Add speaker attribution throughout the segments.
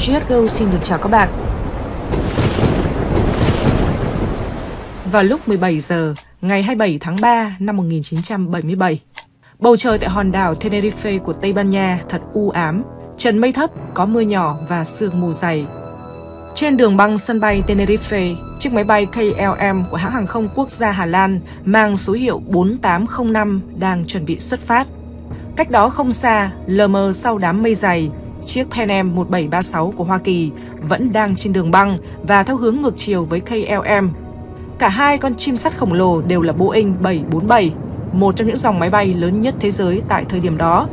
Speaker 1: GSGO xin được chào các bạn. Vào lúc 17 giờ, ngày 27 tháng 3 năm 1977, bầu trời tại hòn đảo Tenerife của Tây Ban Nha thật u ám, trần mây thấp, có mưa nhỏ và sương mù dày. Trên đường băng sân bay Tenerife, chiếc máy bay KLM của hãng hàng không quốc gia Hà Lan mang số hiệu 4805 đang chuẩn bị xuất phát. Cách đó không xa, lờ mờ sau đám mây dày, chiếc Pan Am 1736 của Hoa Kỳ vẫn đang trên đường băng và theo hướng ngược chiều với KLM. Cả hai con chim sắt khổng lồ đều là Boeing 747, một trong những dòng máy bay lớn nhất thế giới tại thời điểm đó.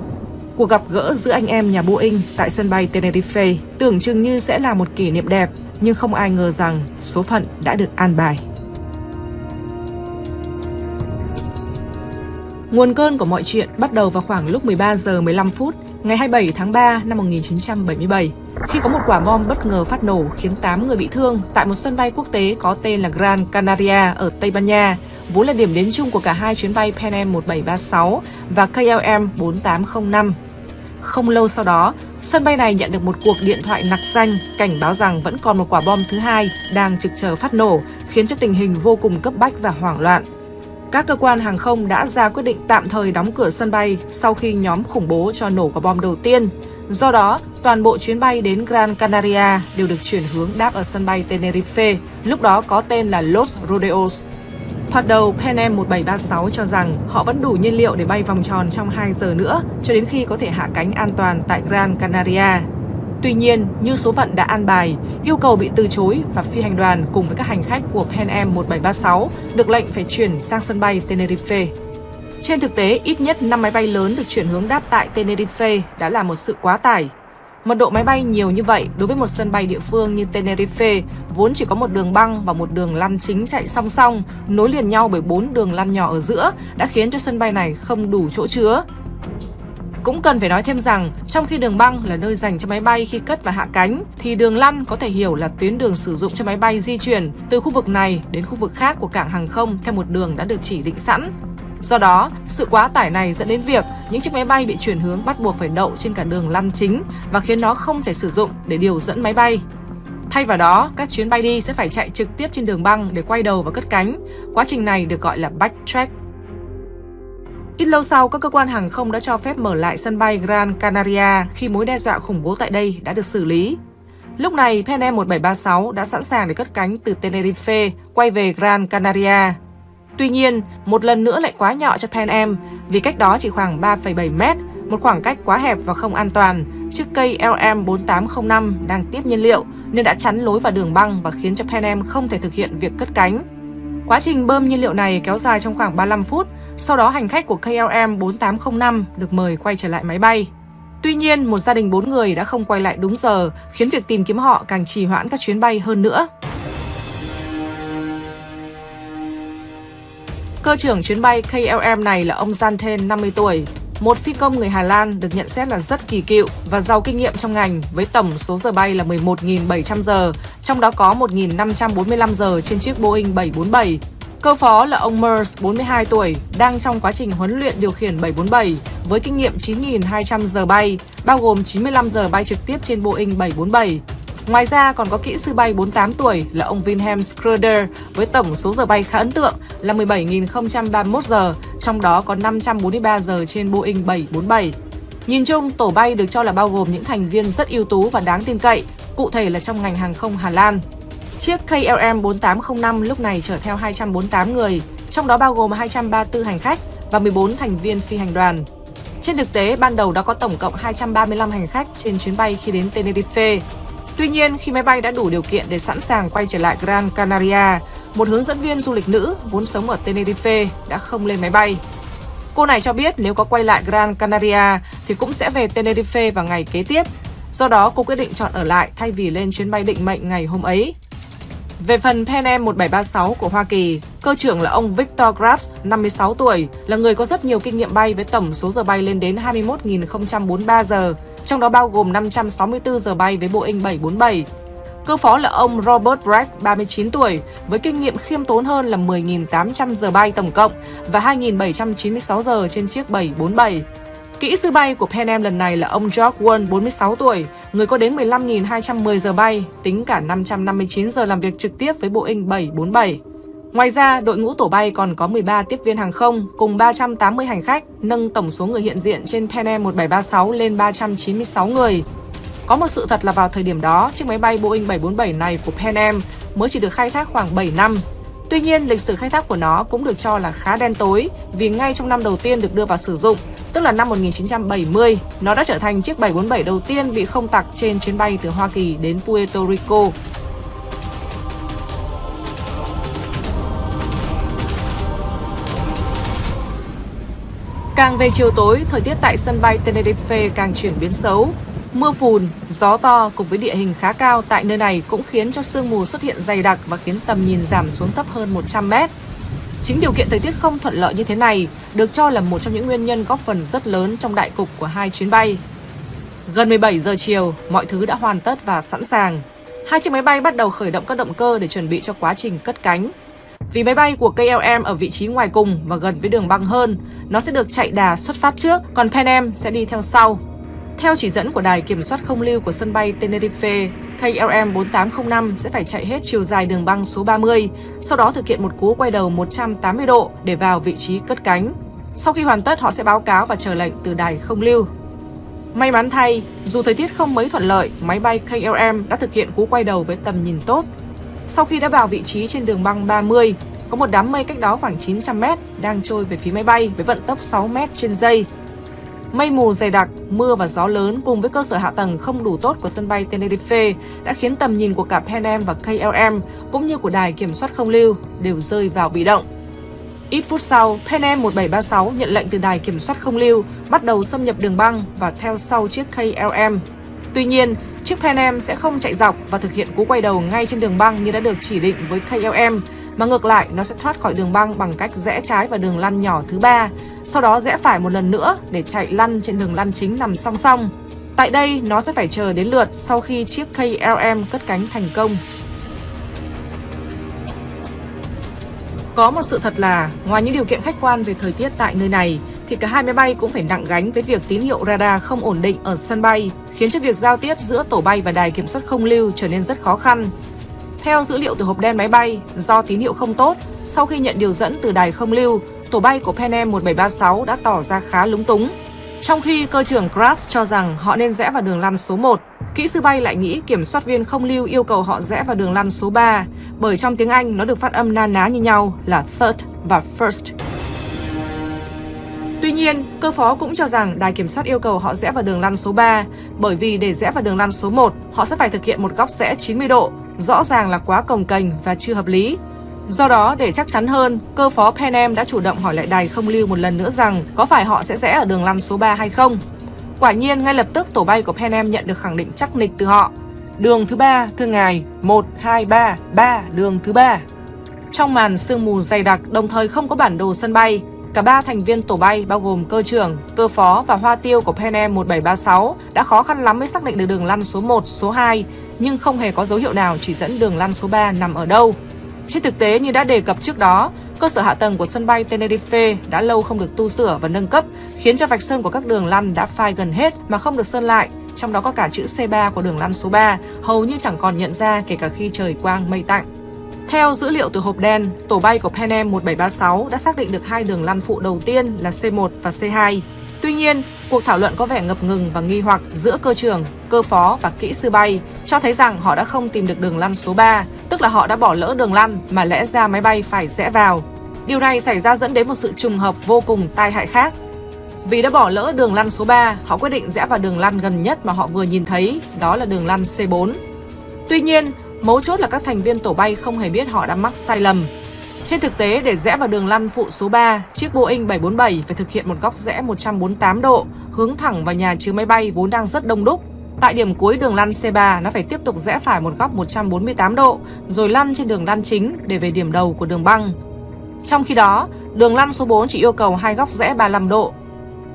Speaker 1: Cuộc gặp gỡ giữa anh em nhà Boeing tại sân bay Tenerife tưởng chừng như sẽ là một kỷ niệm đẹp, nhưng không ai ngờ rằng số phận đã được an bài. Nguồn cơn của mọi chuyện bắt đầu vào khoảng lúc 13 giờ 15 phút ngày 27 tháng 3 năm 1977, khi có một quả bom bất ngờ phát nổ khiến 8 người bị thương tại một sân bay quốc tế có tên là Gran Canaria ở Tây Ban Nha, vốn là điểm đến chung của cả hai chuyến bay Pan Am 1736 và KLM 4805. Không lâu sau đó, sân bay này nhận được một cuộc điện thoại nặc danh cảnh báo rằng vẫn còn một quả bom thứ hai đang trực chờ phát nổ, khiến cho tình hình vô cùng cấp bách và hoảng loạn. Các cơ quan hàng không đã ra quyết định tạm thời đóng cửa sân bay sau khi nhóm khủng bố cho nổ quả bom đầu tiên. Do đó, toàn bộ chuyến bay đến Gran Canaria đều được chuyển hướng đáp ở sân bay Tenerife, lúc đó có tên là Los Rodeos. Thoạt đầu, Pan Am 1736 cho rằng họ vẫn đủ nhiên liệu để bay vòng tròn trong 2 giờ nữa, cho đến khi có thể hạ cánh an toàn tại Gran Canaria. Tuy nhiên, như số phận đã an bài, yêu cầu bị từ chối và phi hành đoàn cùng với các hành khách của Pan Am 1736 được lệnh phải chuyển sang sân bay Tenerife. Trên thực tế, ít nhất 5 máy bay lớn được chuyển hướng đáp tại Tenerife đã là một sự quá tải. Mật độ máy bay nhiều như vậy đối với một sân bay địa phương như Tenerife vốn chỉ có một đường băng và một đường lăn chính chạy song song, nối liền nhau bởi bốn đường lăn nhỏ ở giữa đã khiến cho sân bay này không đủ chỗ chứa. Cũng cần phải nói thêm rằng, trong khi đường băng là nơi dành cho máy bay khi cất và hạ cánh, thì đường lăn có thể hiểu là tuyến đường sử dụng cho máy bay di chuyển từ khu vực này đến khu vực khác của cảng hàng không theo một đường đã được chỉ định sẵn. Do đó, sự quá tải này dẫn đến việc những chiếc máy bay bị chuyển hướng bắt buộc phải đậu trên cả đường lăn chính và khiến nó không thể sử dụng để điều dẫn máy bay. Thay vào đó, các chuyến bay đi sẽ phải chạy trực tiếp trên đường băng để quay đầu và cất cánh. Quá trình này được gọi là backtrack Ít lâu sau, các cơ quan hàng không đã cho phép mở lại sân bay Gran Canaria khi mối đe dọa khủng bố tại đây đã được xử lý. Lúc này, Pan Am 1736 đã sẵn sàng để cất cánh từ Tenerife quay về Gran Canaria. Tuy nhiên, một lần nữa lại quá nhỏ cho Pan Am vì cách đó chỉ khoảng 3,7 mét, một khoảng cách quá hẹp và không an toàn. Chiếc cây LM 4805 đang tiếp nhiên liệu nên đã chắn lối vào đường băng và khiến cho Pan Am không thể thực hiện việc cất cánh. Quá trình bơm nhiên liệu này kéo dài trong khoảng 35 phút sau đó hành khách của KLM 4805 được mời quay trở lại máy bay. Tuy nhiên, một gia đình 4 người đã không quay lại đúng giờ, khiến việc tìm kiếm họ càng trì hoãn các chuyến bay hơn nữa. Cơ trưởng chuyến bay KLM này là ông Zanten, 50 tuổi, một phi công người Hà Lan được nhận xét là rất kỳ cựu và giàu kinh nghiệm trong ngành với tổng số giờ bay là 11.700 giờ, trong đó có 1.545 giờ trên chiếc Boeing 747 Cơ phó là ông Mers, 42 tuổi, đang trong quá trình huấn luyện điều khiển 747 với kinh nghiệm 9.200 giờ bay, bao gồm 95 giờ bay trực tiếp trên Boeing 747. Ngoài ra còn có kỹ sư bay 48 tuổi là ông Wilhelm Schröder với tổng số giờ bay khá ấn tượng là 17.031 giờ, trong đó có 543 giờ trên Boeing 747. Nhìn chung, tổ bay được cho là bao gồm những thành viên rất ưu tú và đáng tin cậy, cụ thể là trong ngành hàng không Hà Lan. Chiếc KLM 4805 lúc này chở theo 248 người, trong đó bao gồm 234 hành khách và 14 thành viên phi hành đoàn. Trên thực tế, ban đầu đã có tổng cộng 235 hành khách trên chuyến bay khi đến Tenerife. Tuy nhiên, khi máy bay đã đủ điều kiện để sẵn sàng quay trở lại Gran Canaria, một hướng dẫn viên du lịch nữ vốn sống ở Tenerife đã không lên máy bay. Cô này cho biết nếu có quay lại Gran Canaria thì cũng sẽ về Tenerife vào ngày kế tiếp. Do đó, cô quyết định chọn ở lại thay vì lên chuyến bay định mệnh ngày hôm ấy. Về phần Pan Am 1736 của Hoa Kỳ, cơ trưởng là ông Victor Grabs, 56 tuổi, là người có rất nhiều kinh nghiệm bay với tổng số giờ bay lên đến 21.043 giờ, trong đó bao gồm 564 giờ bay với Boeing 747. Cơ phó là ông Robert Bragg, 39 tuổi, với kinh nghiệm khiêm tốn hơn là 10.800 giờ bay tổng cộng và 2.796 giờ trên chiếc 747. Kỹ sư bay của Pan Am lần này là ông George Won, 46 tuổi, người có đến 15.210 giờ bay, tính cả 559 giờ làm việc trực tiếp với Boeing 747. Ngoài ra, đội ngũ tổ bay còn có 13 tiếp viên hàng không cùng 380 hành khách, nâng tổng số người hiện diện trên Pan Am 1736 lên 396 người. Có một sự thật là vào thời điểm đó, chiếc máy bay Boeing 747 này của Pan Am mới chỉ được khai thác khoảng 7 năm. Tuy nhiên, lịch sử khai thác của nó cũng được cho là khá đen tối vì ngay trong năm đầu tiên được đưa vào sử dụng, tức là năm 1970, nó đã trở thành chiếc 747 đầu tiên bị không tặc trên chuyến bay từ Hoa Kỳ đến Puerto Rico. Càng về chiều tối, thời tiết tại sân bay Tenerife càng chuyển biến xấu. Mưa phùn, gió to cùng với địa hình khá cao tại nơi này cũng khiến cho sương mù xuất hiện dày đặc và khiến tầm nhìn giảm xuống thấp hơn 100 mét. Chính điều kiện thời tiết không thuận lợi như thế này được cho là một trong những nguyên nhân góp phần rất lớn trong đại cục của hai chuyến bay. Gần 17 giờ chiều, mọi thứ đã hoàn tất và sẵn sàng. Hai chiếc máy bay bắt đầu khởi động các động cơ để chuẩn bị cho quá trình cất cánh. Vì máy bay của KLM ở vị trí ngoài cùng và gần với đường băng hơn, nó sẽ được chạy đà xuất phát trước, còn Pan Am sẽ đi theo sau. Theo chỉ dẫn của đài kiểm soát không lưu của sân bay Tenerife, KLM 4805 sẽ phải chạy hết chiều dài đường băng số 30, sau đó thực hiện một cú quay đầu 180 độ để vào vị trí cất cánh. Sau khi hoàn tất, họ sẽ báo cáo và chờ lệnh từ đài không lưu. May mắn thay, dù thời tiết không mấy thuận lợi, máy bay KLM đã thực hiện cú quay đầu với tầm nhìn tốt. Sau khi đã vào vị trí trên đường băng 30, có một đám mây cách đó khoảng 900 mét đang trôi về phía máy bay với vận tốc 6 mét trên giây. Mây mù dày đặc, mưa và gió lớn cùng với cơ sở hạ tầng không đủ tốt của sân bay Tenerife đã khiến tầm nhìn của cả Pan Am và KLM cũng như của đài kiểm soát không lưu đều rơi vào bị động. Ít phút sau, Pan Am 1736 nhận lệnh từ đài kiểm soát không lưu bắt đầu xâm nhập đường băng và theo sau chiếc KLM. Tuy nhiên, chiếc Pan Am sẽ không chạy dọc và thực hiện cú quay đầu ngay trên đường băng như đã được chỉ định với KLM, mà ngược lại nó sẽ thoát khỏi đường băng bằng cách rẽ trái vào đường lăn nhỏ thứ ba, sau đó rẽ phải một lần nữa để chạy lăn trên đường lăn chính nằm song song. Tại đây, nó sẽ phải chờ đến lượt sau khi chiếc KLM cất cánh thành công. Có một sự thật là, ngoài những điều kiện khách quan về thời tiết tại nơi này, thì cả hai máy bay cũng phải nặng gánh với việc tín hiệu radar không ổn định ở sân bay, khiến cho việc giao tiếp giữa tổ bay và đài kiểm soát không lưu trở nên rất khó khăn. Theo dữ liệu từ hộp đen máy bay, do tín hiệu không tốt, sau khi nhận điều dẫn từ đài không lưu, tổ bay của Pan Am 1736 đã tỏ ra khá lúng túng. Trong khi cơ trưởng Krabs cho rằng họ nên rẽ vào đường lăn số 1, kỹ sư bay lại nghĩ kiểm soát viên không lưu yêu cầu họ rẽ vào đường lăn số 3, bởi trong tiếng Anh nó được phát âm na ná như nhau là third và first. Tuy nhiên, cơ phó cũng cho rằng đài kiểm soát yêu cầu họ rẽ vào đường lăn số 3, bởi vì để rẽ vào đường lăn số 1, họ sẽ phải thực hiện một góc rẽ 90 độ, rõ ràng là quá cồng kềnh và chưa hợp lý. Do đó, để chắc chắn hơn, cơ phó Penem đã chủ động hỏi lại đài không lưu một lần nữa rằng có phải họ sẽ rẽ ở đường lăn số 3 hay không. Quả nhiên, ngay lập tức tổ bay của Penem nhận được khẳng định chắc nịch từ họ. Đường thứ ba, thưa ngài, 1, 2, 3, 3, đường thứ ba. Trong màn sương mù dày đặc, đồng thời không có bản đồ sân bay, cả ba thành viên tổ bay bao gồm cơ trưởng, cơ phó và hoa tiêu của Pan Am 1736 đã khó khăn lắm mới xác định được đường lăn số 1, số 2, nhưng không hề có dấu hiệu nào chỉ dẫn đường lăn số 3 nằm ở đâu. Trên thực tế như đã đề cập trước đó, cơ sở hạ tầng của sân bay Tenerife đã lâu không được tu sửa và nâng cấp, khiến cho vạch sơn của các đường lăn đã phai gần hết mà không được sơn lại, trong đó có cả chữ C3 của đường lăn số 3, hầu như chẳng còn nhận ra kể cả khi trời quang mây tạnh. Theo dữ liệu từ hộp đen, tổ bay của Pan Am 1736 đã xác định được hai đường lăn phụ đầu tiên là C1 và C2. Tuy nhiên, cuộc thảo luận có vẻ ngập ngừng và nghi hoặc giữa cơ trưởng, cơ phó và kỹ sư bay cho thấy rằng họ đã không tìm được đường lăn số 3, tức là họ đã bỏ lỡ đường lăn mà lẽ ra máy bay phải rẽ vào. Điều này xảy ra dẫn đến một sự trùng hợp vô cùng tai hại khác. Vì đã bỏ lỡ đường lăn số 3, họ quyết định rẽ vào đường lăn gần nhất mà họ vừa nhìn thấy, đó là đường lăn C4. Tuy nhiên, mấu chốt là các thành viên tổ bay không hề biết họ đã mắc sai lầm. Trên thực tế, để rẽ vào đường lăn phụ số 3, chiếc Boeing 747 phải thực hiện một góc rẽ 148 độ, hướng thẳng vào nhà chứa máy bay vốn đang rất đông đúc Tại điểm cuối đường lăn C3, nó phải tiếp tục rẽ phải một góc 148 độ, rồi lăn trên đường lăn chính để về điểm đầu của đường băng. Trong khi đó, đường lăn số 4 chỉ yêu cầu hai góc rẽ 35 độ.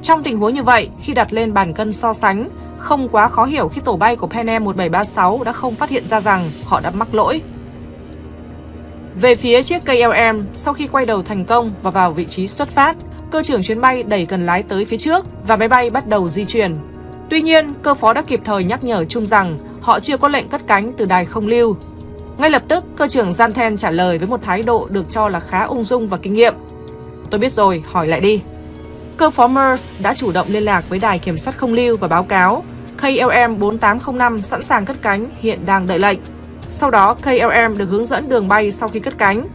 Speaker 1: Trong tình huống như vậy, khi đặt lên bàn cân so sánh, không quá khó hiểu khi tổ bay của Pan Am 1736 đã không phát hiện ra rằng họ đã mắc lỗi. Về phía chiếc KLM, sau khi quay đầu thành công và vào vị trí xuất phát, cơ trưởng chuyến bay đẩy cần lái tới phía trước và máy bay bắt đầu di chuyển. Tuy nhiên, cơ phó đã kịp thời nhắc nhở chung rằng họ chưa có lệnh cất cánh từ đài không lưu. Ngay lập tức, cơ trưởng Zanten trả lời với một thái độ được cho là khá ung dung và kinh nghiệm. Tôi biết rồi, hỏi lại đi. Cơ phó MERS đã chủ động liên lạc với đài kiểm soát không lưu và báo cáo KLM 4805 sẵn sàng cất cánh, hiện đang đợi lệnh. Sau đó, KLM được hướng dẫn đường bay sau khi cất cánh.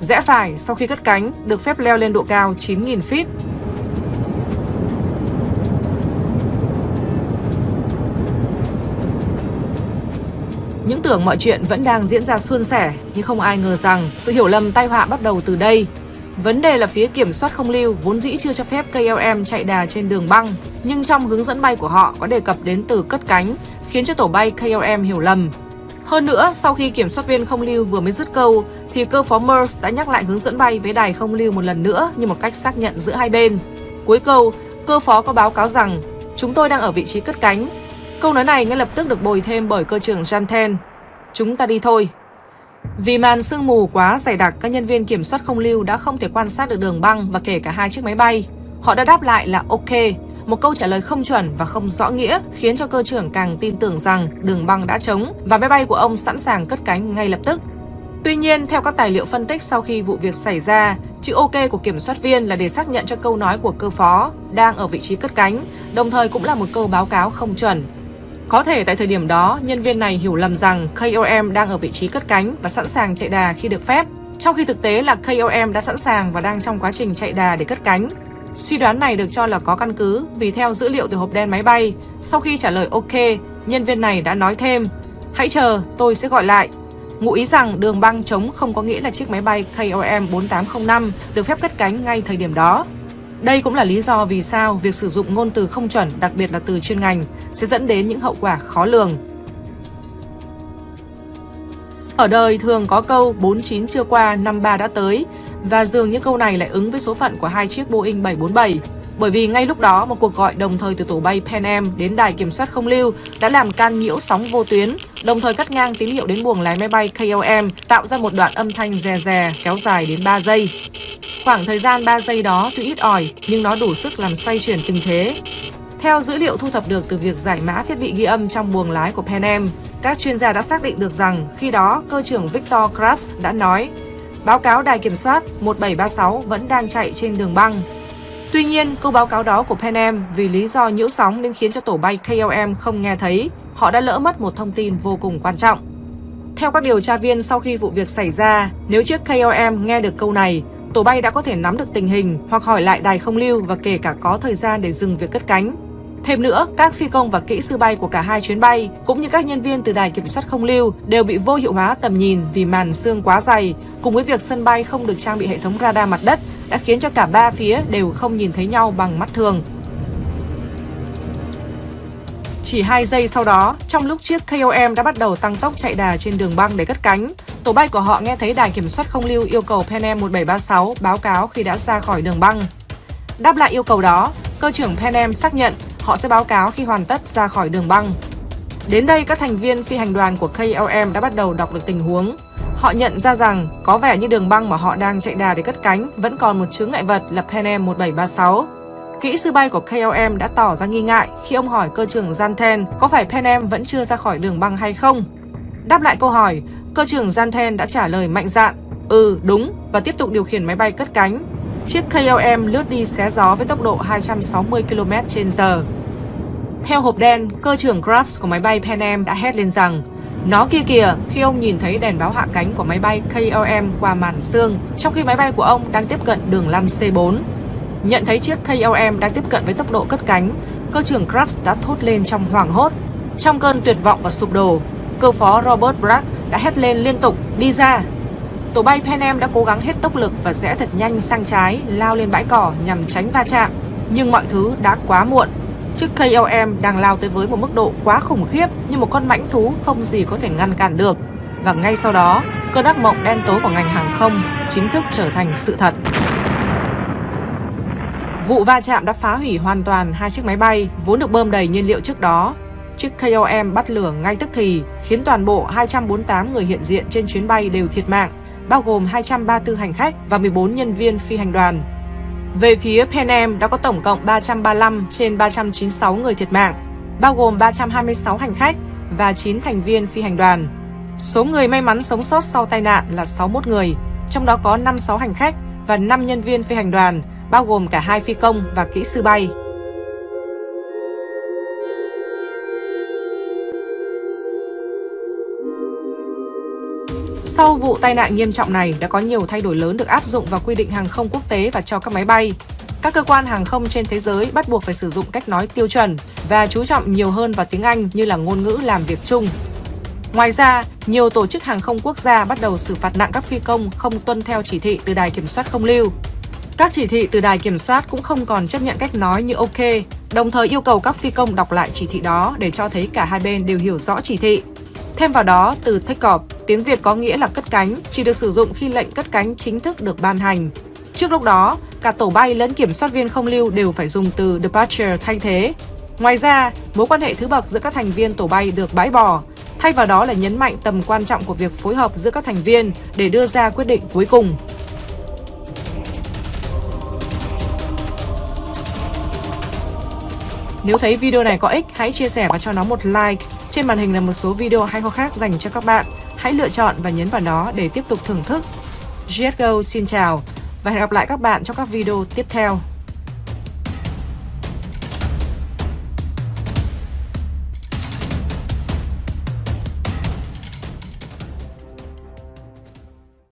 Speaker 1: Rẽ phải sau khi cất cánh, được phép leo lên độ cao 9.000 feet. Những tưởng mọi chuyện vẫn đang diễn ra suôn sẻ, nhưng không ai ngờ rằng sự hiểu lầm tai họa bắt đầu từ đây. Vấn đề là phía kiểm soát không lưu vốn dĩ chưa cho phép KLM chạy đà trên đường băng, nhưng trong hướng dẫn bay của họ có đề cập đến từ cất cánh, khiến cho tổ bay KLM hiểu lầm. Hơn nữa, sau khi kiểm soát viên không lưu vừa mới dứt câu, thì cơ phó MERS đã nhắc lại hướng dẫn bay với đài không lưu một lần nữa như một cách xác nhận giữa hai bên. Cuối câu, cơ phó có báo cáo rằng chúng tôi đang ở vị trí cất cánh. Câu nói này ngay lập tức được bồi thêm bởi cơ trưởng Janten. Chúng ta đi thôi. Vì màn sương mù quá dày đặc, các nhân viên kiểm soát không lưu đã không thể quan sát được đường băng và kể cả hai chiếc máy bay. Họ đã đáp lại là OK, một câu trả lời không chuẩn và không rõ nghĩa khiến cho cơ trưởng càng tin tưởng rằng đường băng đã trống và máy bay của ông sẵn sàng cất cánh ngay lập tức. Tuy nhiên, theo các tài liệu phân tích sau khi vụ việc xảy ra, chữ OK của kiểm soát viên là để xác nhận cho câu nói của cơ phó đang ở vị trí cất cánh, đồng thời cũng là một câu báo cáo không chuẩn. Có thể tại thời điểm đó, nhân viên này hiểu lầm rằng KOM đang ở vị trí cất cánh và sẵn sàng chạy đà khi được phép, trong khi thực tế là KOM đã sẵn sàng và đang trong quá trình chạy đà để cất cánh. Suy đoán này được cho là có căn cứ vì theo dữ liệu từ hộp đen máy bay, sau khi trả lời OK, nhân viên này đã nói thêm Hãy chờ, tôi sẽ gọi lại. Ngụ ý rằng đường băng trống không có nghĩa là chiếc máy bay KOM 4805 được phép cất cánh ngay thời điểm đó. Đây cũng là lý do vì sao việc sử dụng ngôn từ không chuẩn, đặc biệt là từ chuyên ngành, sẽ dẫn đến những hậu quả khó lường. Ở đời thường có câu 49 chưa qua, 53 đã tới, và dường như câu này lại ứng với số phận của hai chiếc Boeing 747. Bởi vì ngay lúc đó, một cuộc gọi đồng thời từ tổ bay Pan Am đến đài kiểm soát không lưu đã làm can nhiễu sóng vô tuyến, đồng thời cắt ngang tín hiệu đến buồng lái máy bay KLM, tạo ra một đoạn âm thanh rè rè kéo dài đến 3 giây. Khoảng thời gian 3 giây đó tuy ít ỏi, nhưng nó đủ sức làm xoay chuyển tình thế. Theo dữ liệu thu thập được từ việc giải mã thiết bị ghi âm trong buồng lái của Pan Am, các chuyên gia đã xác định được rằng khi đó cơ trưởng Victor Krabs đã nói báo cáo đài kiểm soát 1736 vẫn đang chạy trên đường băng. Tuy nhiên, câu báo cáo đó của Pan Am vì lý do nhiễu sóng nên khiến cho tổ bay KLM không nghe thấy. Họ đã lỡ mất một thông tin vô cùng quan trọng. Theo các điều tra viên sau khi vụ việc xảy ra, nếu chiếc KLM nghe được câu này, tổ bay đã có thể nắm được tình hình hoặc hỏi lại đài không lưu và kể cả có thời gian để dừng việc cất cánh. Thêm nữa, các phi công và kỹ sư bay của cả hai chuyến bay, cũng như các nhân viên từ đài kiểm soát không lưu đều bị vô hiệu hóa tầm nhìn vì màn sương quá dày, cùng với việc sân bay không được trang bị hệ thống radar mặt đất đã khiến cho cả ba phía đều không nhìn thấy nhau bằng mắt thường. Chỉ 2 giây sau đó, trong lúc chiếc KOM đã bắt đầu tăng tốc chạy đà trên đường băng để cất cánh, tổ bay của họ nghe thấy đài kiểm soát không lưu yêu cầu Pan Am 1736 báo cáo khi đã ra khỏi đường băng. Đáp lại yêu cầu đó, cơ trưởng Pan Am xác nhận họ sẽ báo cáo khi hoàn tất ra khỏi đường băng. Đến đây, các thành viên phi hành đoàn của KLM đã bắt đầu đọc được tình huống. Họ nhận ra rằng có vẻ như đường băng mà họ đang chạy đà để cất cánh vẫn còn một chướng ngại vật là Pan Am 1736. Kỹ sư bay của KLM đã tỏ ra nghi ngại khi ông hỏi cơ trưởng Zanten có phải Pan Am vẫn chưa ra khỏi đường băng hay không. Đáp lại câu hỏi, cơ trưởng Zanten đã trả lời mạnh dạn, ừ đúng và tiếp tục điều khiển máy bay cất cánh. Chiếc KLM lướt đi xé gió với tốc độ 260 km h Theo hộp đen, cơ trưởng Grabs của máy bay Pan Am đã hét lên rằng nó kia kìa khi ông nhìn thấy đèn báo hạ cánh của máy bay KLM qua màn sương, trong khi máy bay của ông đang tiếp cận đường lăn C4. Nhận thấy chiếc KLM đang tiếp cận với tốc độ cất cánh, cơ trưởng Krabs đã thốt lên trong hoảng hốt. Trong cơn tuyệt vọng và sụp đổ, cơ phó Robert Bragg đã hét lên liên tục, đi ra. Tổ bay Pan Am đã cố gắng hết tốc lực và rẽ thật nhanh sang trái, lao lên bãi cỏ nhằm tránh va chạm. Nhưng mọi thứ đã quá muộn. Chiếc KLM đang lao tới với một mức độ quá khủng khiếp như một con mãnh thú không gì có thể ngăn cản được. Và ngay sau đó, cơn ác mộng đen tối của ngành hàng không chính thức trở thành sự thật. Vụ va chạm đã phá hủy hoàn toàn hai chiếc máy bay vốn được bơm đầy nhiên liệu trước đó. Chiếc KLM bắt lửa ngay tức thì, khiến toàn bộ 248 người hiện diện trên chuyến bay đều thiệt mạng, bao gồm 234 hành khách và 14 nhân viên phi hành đoàn. Về phía Pan Am đã có tổng cộng 335 trên 396 người thiệt mạng, bao gồm 326 hành khách và 9 thành viên phi hành đoàn. Số người may mắn sống sót sau tai nạn là 61 người, trong đó có 56 hành khách và 5 nhân viên phi hành đoàn, bao gồm cả hai phi công và kỹ sư bay. Sau vụ tai nạn nghiêm trọng này, đã có nhiều thay đổi lớn được áp dụng vào quy định hàng không quốc tế và cho các máy bay. Các cơ quan hàng không trên thế giới bắt buộc phải sử dụng cách nói tiêu chuẩn và chú trọng nhiều hơn vào tiếng Anh như là ngôn ngữ làm việc chung. Ngoài ra, nhiều tổ chức hàng không quốc gia bắt đầu xử phạt nặng các phi công không tuân theo chỉ thị từ đài kiểm soát không lưu. Các chỉ thị từ đài kiểm soát cũng không còn chấp nhận cách nói như OK, đồng thời yêu cầu các phi công đọc lại chỉ thị đó để cho thấy cả hai bên đều hiểu rõ chỉ thị. Thêm vào đó, từ take off, tiếng Việt có nghĩa là cất cánh, chỉ được sử dụng khi lệnh cất cánh chính thức được ban hành. Trước lúc đó, cả tổ bay lẫn kiểm soát viên không lưu đều phải dùng từ departure thay thế. Ngoài ra, mối quan hệ thứ bậc giữa các thành viên tổ bay được bãi bỏ, thay vào đó là nhấn mạnh tầm quan trọng của việc phối hợp giữa các thành viên để đưa ra quyết định cuối cùng. Nếu thấy video này có ích, hãy chia sẻ và cho nó một like. Trên màn hình là một số video hay ho khác dành cho các bạn. Hãy lựa chọn và nhấn vào nó để tiếp tục thưởng thức. GSGO xin chào và hẹn gặp lại các bạn trong các video tiếp theo.